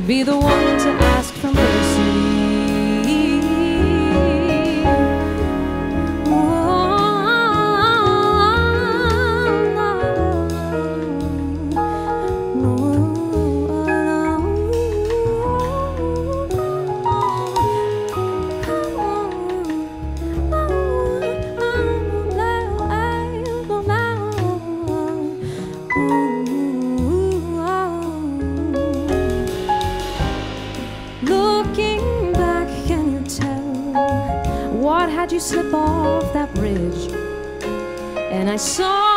be the one to song.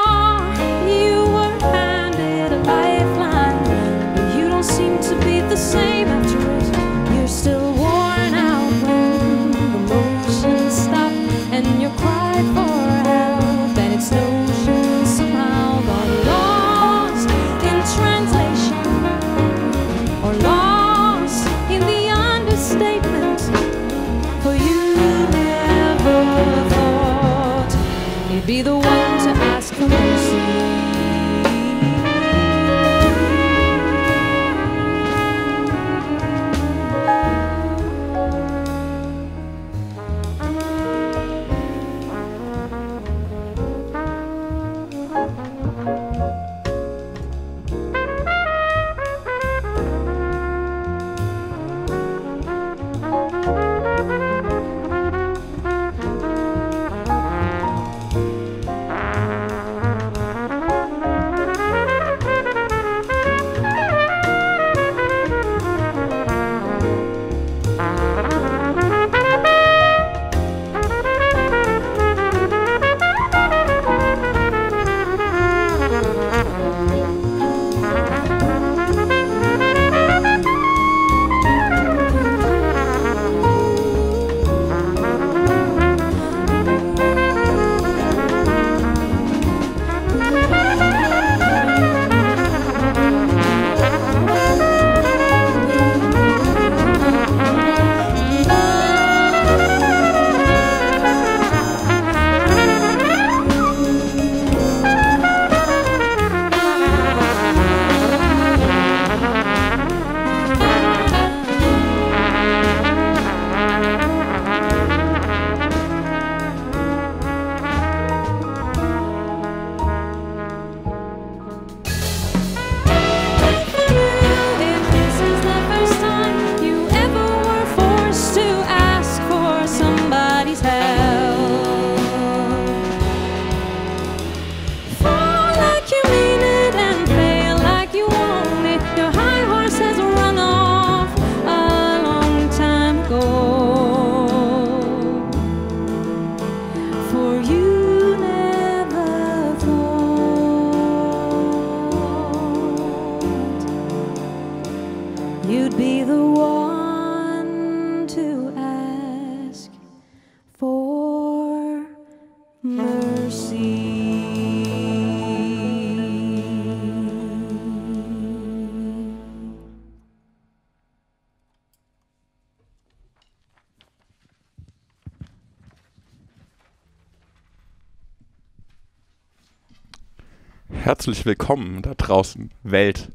Herzlich willkommen da draußen, Welt.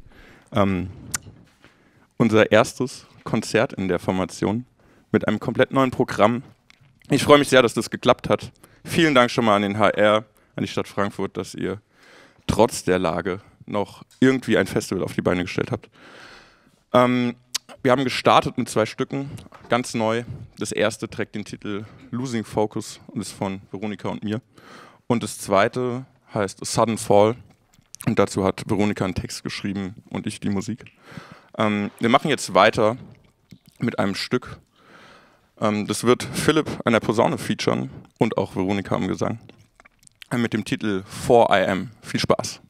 Ähm, unser erstes Konzert in der Formation mit einem komplett neuen Programm. Ich freue mich sehr, dass das geklappt hat. Vielen Dank schon mal an den HR, an die Stadt Frankfurt, dass ihr trotz der Lage noch irgendwie ein Festival auf die Beine gestellt habt. Ähm, wir haben gestartet mit zwei Stücken, ganz neu. Das erste trägt den Titel Losing Focus und ist von Veronika und mir. Und das zweite heißt Sudden Fall. Und dazu hat Veronika einen Text geschrieben und ich die Musik. Ähm, wir machen jetzt weiter mit einem Stück. Ähm, das wird Philipp an der Posaune featuren und auch Veronika am Gesang. Mit dem Titel 4 I Am. Viel Spaß.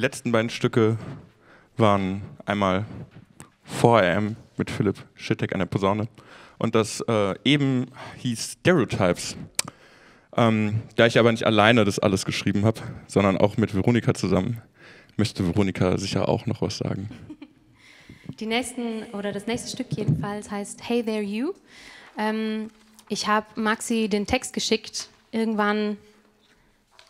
Letzten beiden Stücke waren einmal 4am mit Philipp Schittek an der Posaune und das äh, eben hieß Stereotypes. Ähm, da ich aber nicht alleine das alles geschrieben habe, sondern auch mit Veronika zusammen, müsste Veronika sicher auch noch was sagen. Die nächsten oder das nächste Stück jedenfalls heißt Hey There You. Ähm, ich habe Maxi den Text geschickt irgendwann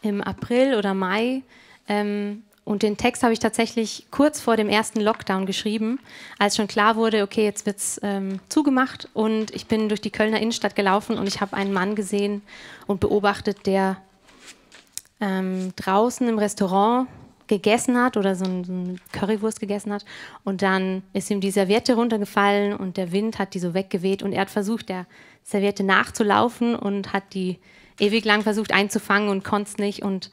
im April oder Mai. Ähm, und den Text habe ich tatsächlich kurz vor dem ersten Lockdown geschrieben, als schon klar wurde, okay, jetzt wird es ähm, zugemacht. Und ich bin durch die Kölner Innenstadt gelaufen und ich habe einen Mann gesehen und beobachtet, der ähm, draußen im Restaurant gegessen hat oder so, ein, so eine Currywurst gegessen hat. Und dann ist ihm die Serviette runtergefallen und der Wind hat die so weggeweht. Und er hat versucht, der Serviette nachzulaufen und hat die ewig lang versucht einzufangen und konnte es nicht. Und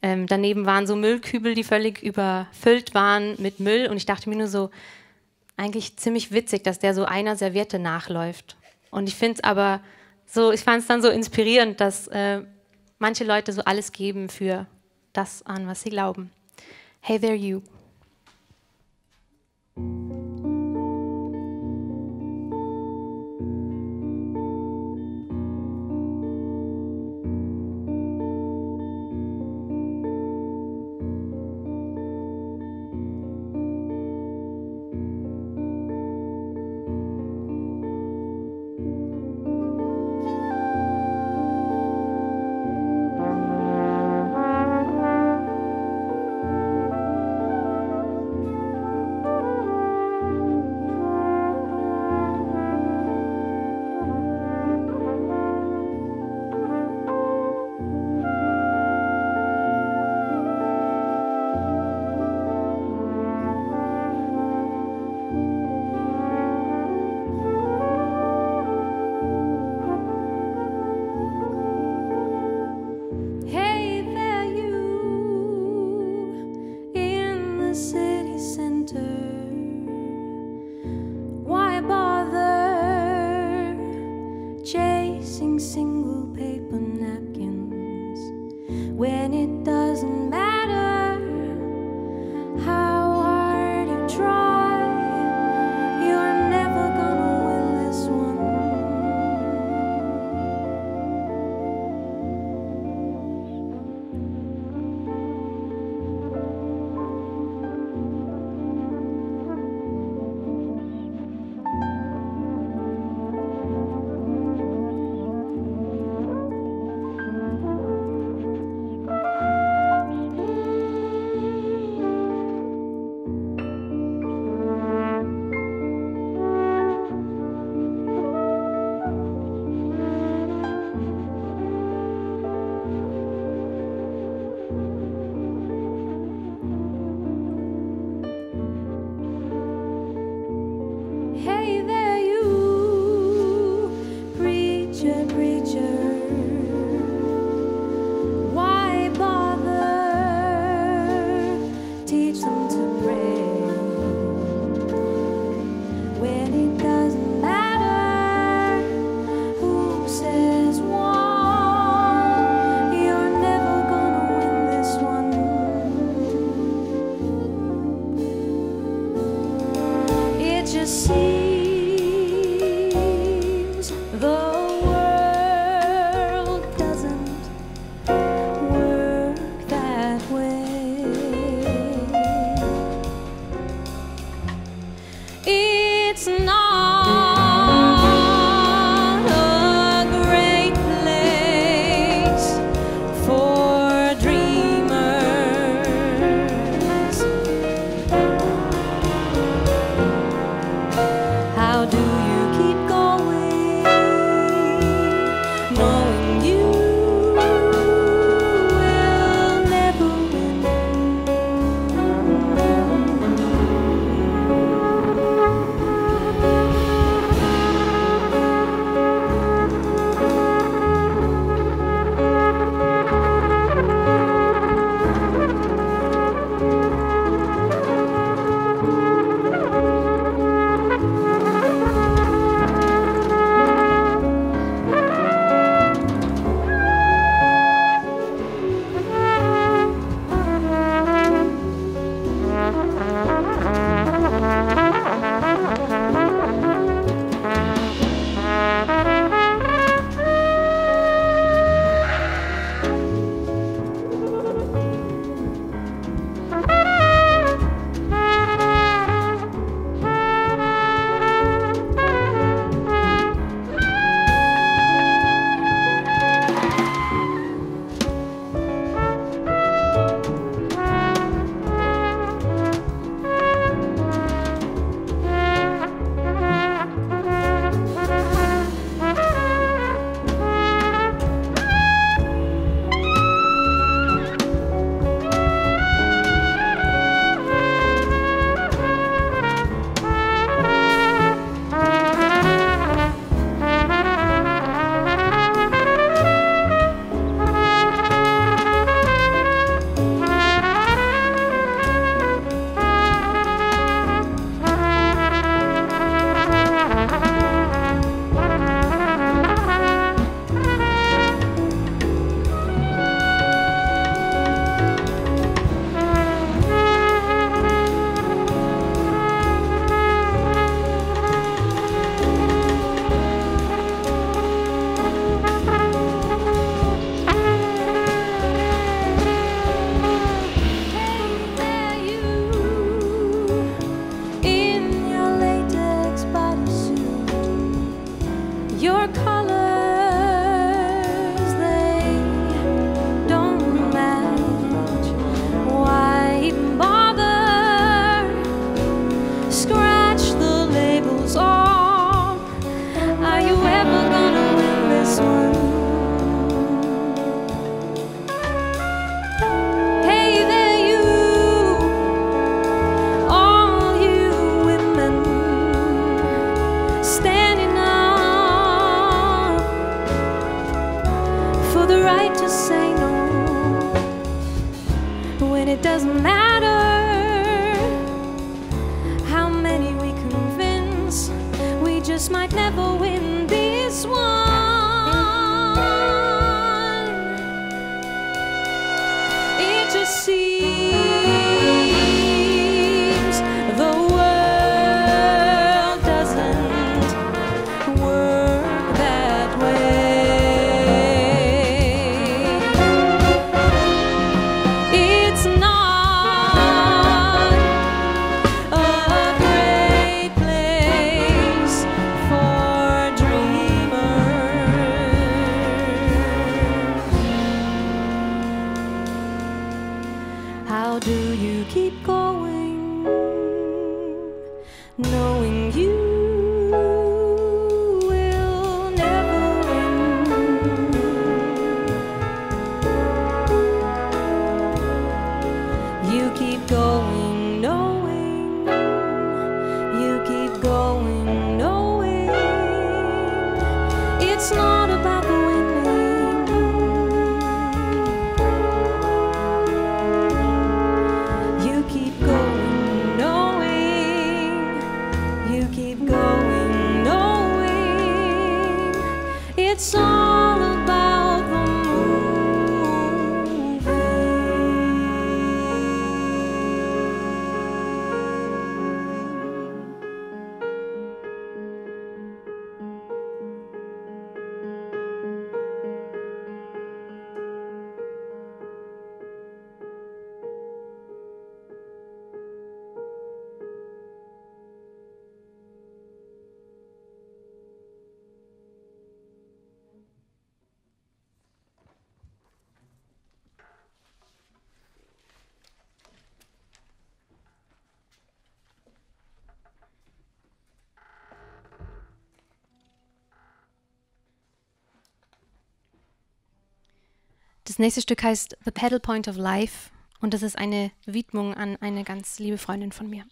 ähm, daneben waren so Müllkübel, die völlig überfüllt waren mit Müll. Und ich dachte mir nur so, eigentlich ziemlich witzig, dass der so einer Serviette nachläuft. Und ich finde es aber so, ich fand es dann so inspirierend, dass äh, manche Leute so alles geben für das an, was sie glauben. Hey there, you. Das nächste Stück heißt The Pedal Point of Life und das ist eine Widmung an eine ganz liebe Freundin von mir.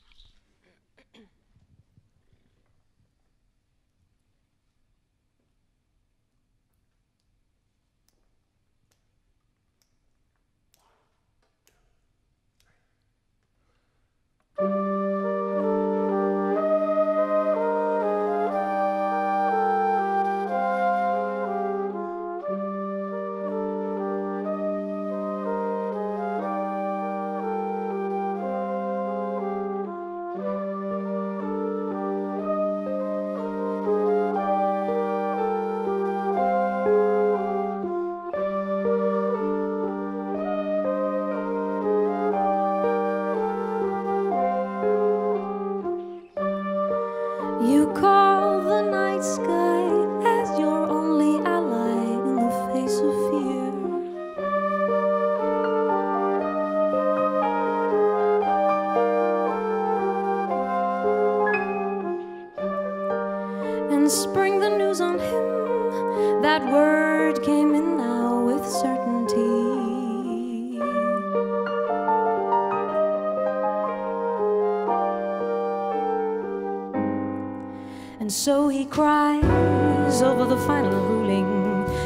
So he cries over the final ruling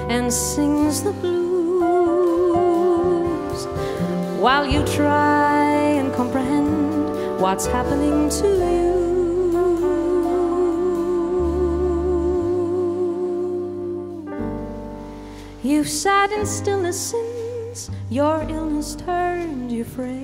and sings the blues while you try and comprehend what's happening to you. You've sat in stillness since your illness turned you frail.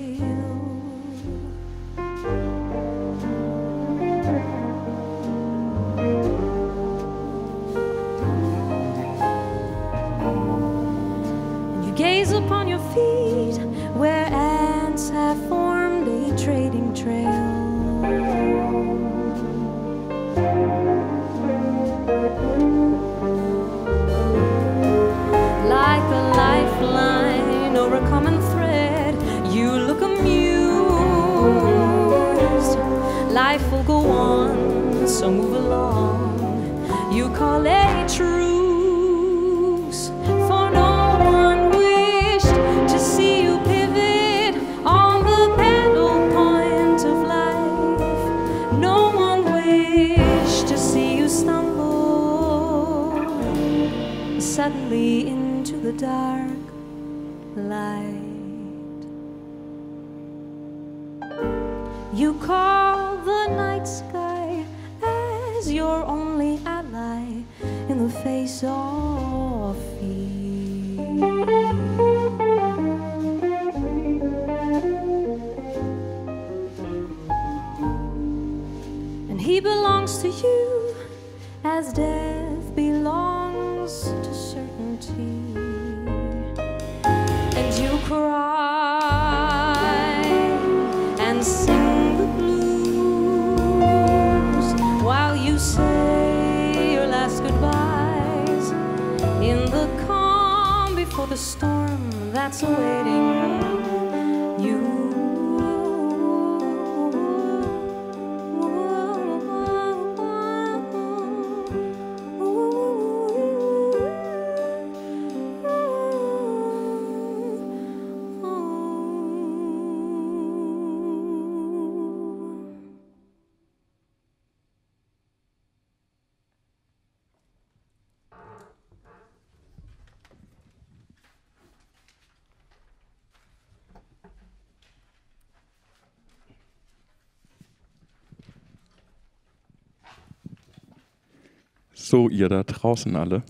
So, ihr da draußen alle.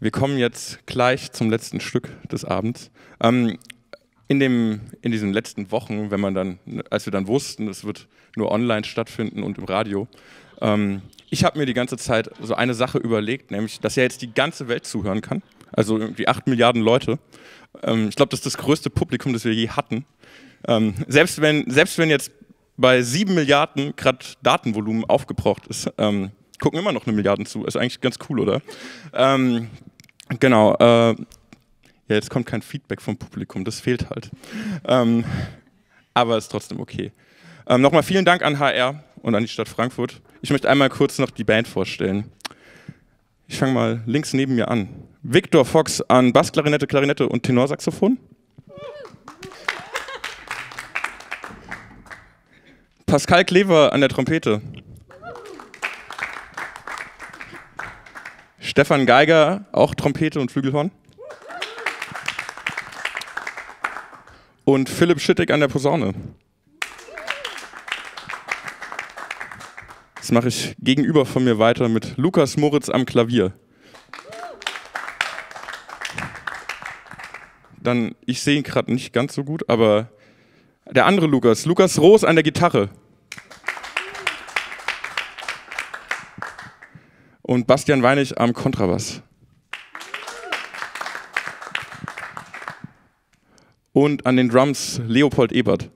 Wir kommen jetzt gleich zum letzten Stück des Abends. Ähm, in, dem, in diesen letzten Wochen, wenn man dann, als wir dann wussten, es wird nur online stattfinden und im Radio, ähm, ich habe mir die ganze Zeit so eine Sache überlegt, nämlich, dass ja jetzt die ganze Welt zuhören kann. Also irgendwie acht Milliarden Leute. Ähm, ich glaube, das ist das größte Publikum, das wir je hatten. Ähm, selbst, wenn, selbst wenn jetzt bei sieben Milliarden gerade Datenvolumen aufgebraucht ist, ähm, gucken immer noch eine Milliarden zu. Ist eigentlich ganz cool, oder? Ähm, genau. Äh, ja, jetzt kommt kein Feedback vom Publikum, das fehlt halt. Ähm, aber ist trotzdem okay. Ähm, Nochmal vielen Dank an HR und an die Stadt Frankfurt. Ich möchte einmal kurz noch die Band vorstellen. Ich fange mal links neben mir an. Victor Fox an Bassklarinette, Klarinette und Tenorsaxophon. Pascal Klever an der Trompete. Stefan Geiger, auch Trompete und Flügelhorn. Und Philipp Schittig an der Posaune. Jetzt mache ich gegenüber von mir weiter mit Lukas Moritz am Klavier. Dann, ich sehe ihn gerade nicht ganz so gut, aber der andere Lukas, Lukas Roos an der Gitarre. Und Bastian Weinig am Kontrabass. Und an den Drums Leopold Ebert.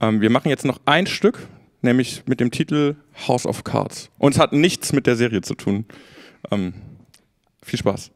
Ähm, wir machen jetzt noch ein Stück, nämlich mit dem Titel House of Cards. Und es hat nichts mit der Serie zu tun. Ähm, viel Spaß.